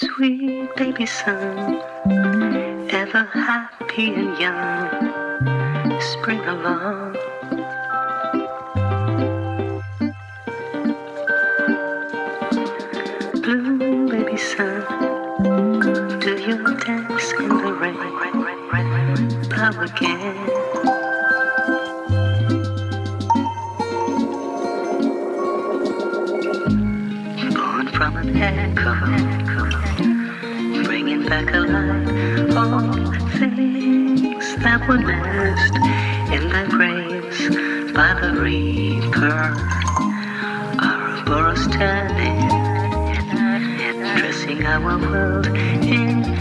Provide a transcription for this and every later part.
sweet baby sun, ever happy and young, spring along. Blue baby son, do you dance in the rain? Blow again. From an echo, back alive all things that were lost in their graves by the reaper. Ouroboros turning, dressing our world in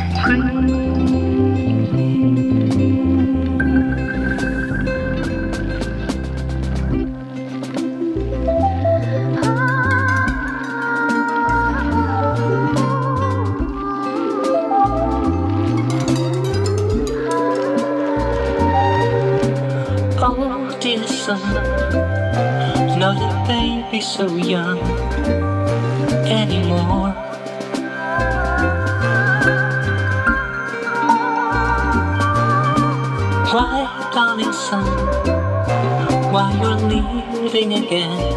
Oh, dear son, not a baby so young anymore. Why, darling son, why you're leaving again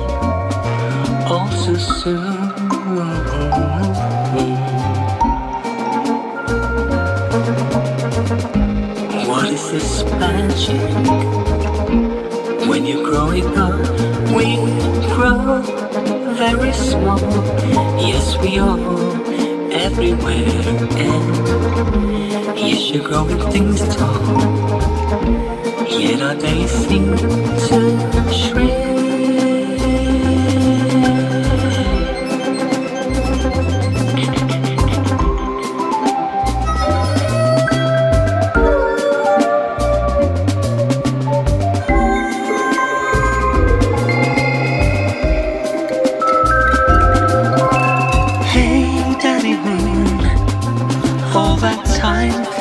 all so soon? What is this magic? You're growing up, we grow very small. Yes, we all, everywhere. And yes, you're growing things tall. Yet our days seem to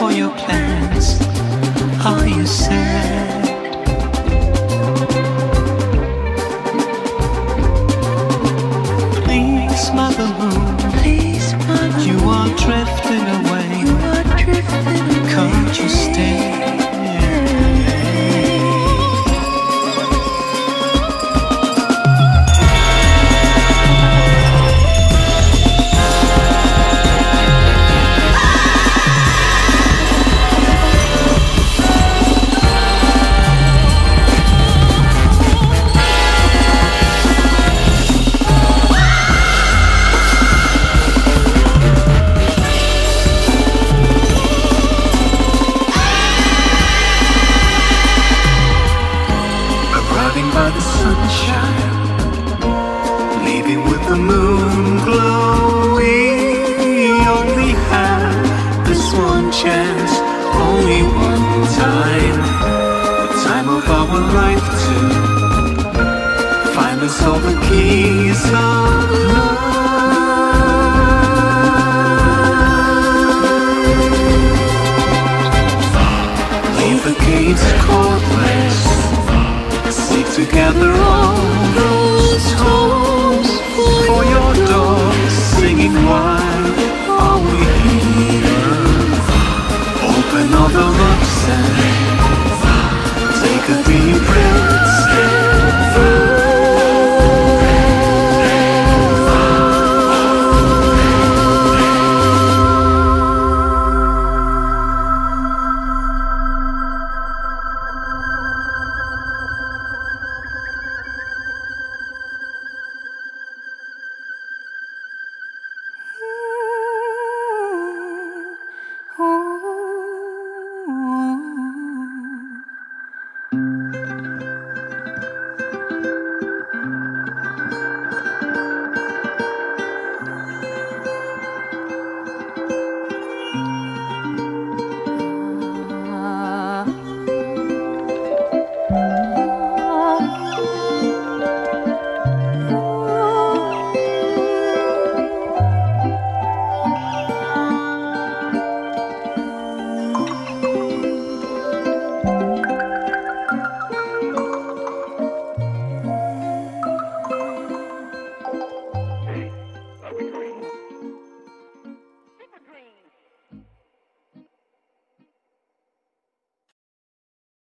for your plans. Are you sad? Please, Mother by the sunshine, leaving with the moon glow. We only have this one chance, only one time, the time of our life to find us all the keys.